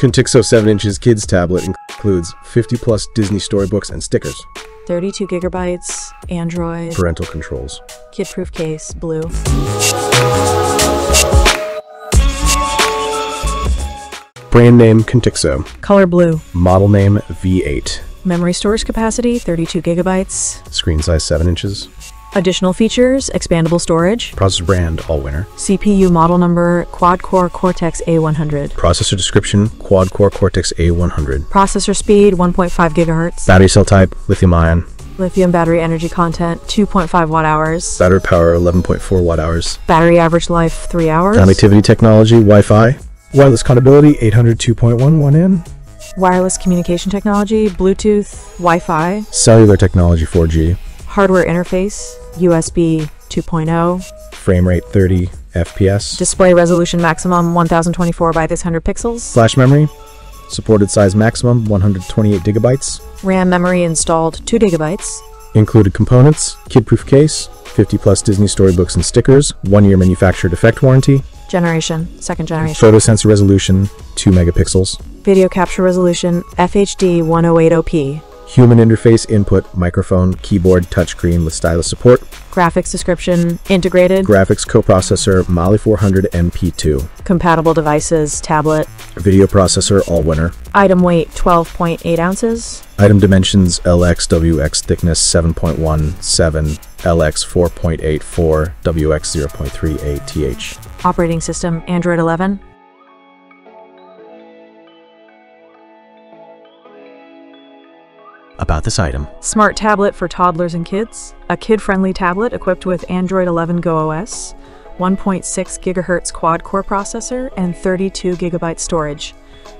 Contixo 7 inches kids tablet includes 50 plus Disney storybooks and stickers. 32 gigabytes, Android, Parental controls. kid proof case, blue. Brand name Contixo. Color blue. Model name V8. Memory storage capacity 32 gigabytes. Screen size 7 inches. Additional features expandable storage. Processor brand all Allwinner. CPU model number quad core Cortex A100. Processor description quad core Cortex A100. Processor speed 1.5 gigahertz. Battery cell type lithium ion. Lithium battery energy content 2.5 watt hours. Battery power 11.4 watt hours. Battery average life 3 hours. Connectivity technology Wi Fi. Wireless compatibility 802.1 1 in. Wireless communication technology, Bluetooth, Wi Fi. Cellular technology 4G. Hardware interface, USB 2.0. Frame rate 30 FPS. Display resolution maximum 1024 by this 100 pixels. Flash memory. Supported size maximum 128 gigabytes. RAM memory installed 2 gigabytes. Included components kid proof case, 50 plus Disney storybooks and stickers, 1 year manufacturer defect warranty, Generation, second generation. photo sensor resolution 2 megapixels, Video capture resolution FHD 1080p. Human interface input, microphone, keyboard, touchscreen with stylus support, Graphics description integrated. graphics coprocessor Mali 400 MP2, compatible devices, tablet. video processor Allwinner, Item weight 12.8 ounces. item dimensions LXWX thickness 7.17, LX 4.84, WX 0.38 TH. Operating system Android 11. About this item. Smart tablet for toddlers and kids. A kid friendly tablet equipped with Android 11 Go OS, 1.6 GHz quad core processor, and 32 GB storage.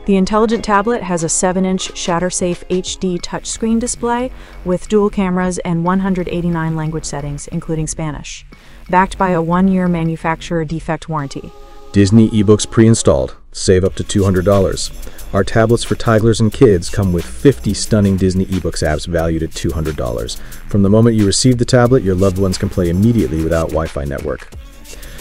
The intelligent tablet has a 7 inch shatter-safe HD touchscreen display with dual cameras and 189 language settings, including Spanish. Backed by a one year manufacturer defect warranty. Disney eBooks pre-installed. Save up to $200. Our tablets for toddlers and kids come with 50 stunning Disney eBooks apps valued at $200. From the moment you receive the tablet, your loved ones can play immediately without Wi-Fi network.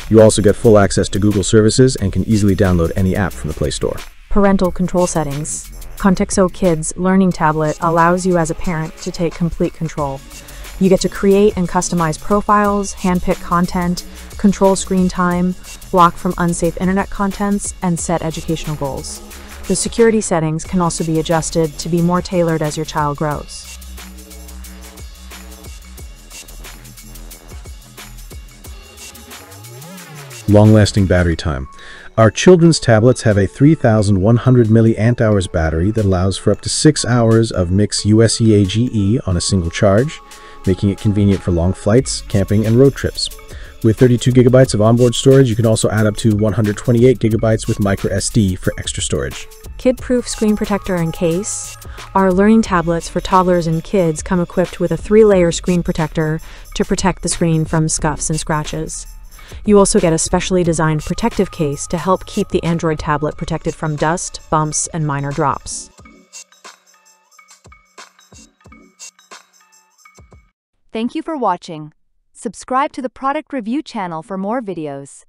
You also get full access to Google services and can easily download any app from the Play Store. Parental control settings. Contixo Kids Learning Tablet allows you as a parent to take complete control. You get to create and customize profiles, handpick content, control screen time, block from unsafe internet contents, and set educational goals. The security settings can also be adjusted to be more tailored as your child grows. Long-lasting battery time. Our children's tablets have a 3,100 milliamp hours battery that allows for up to 6 hours of mixed USEA GE on a single charge, making it convenient for long flights, camping, and road trips. With 32 gigabytes of onboard storage, you can also add up to 128 gigabytes with micro SD for extra storage. Kid proof screen protector and case. Our learning tablets for toddlers and kids come equipped with a three layer screen protector to protect the screen from scuffs and scratches. You also get a specially designed protective case to help keep the Android tablet protected from dust, bumps, and minor drops. Thank you for watching. Subscribe to the product review channel for more videos.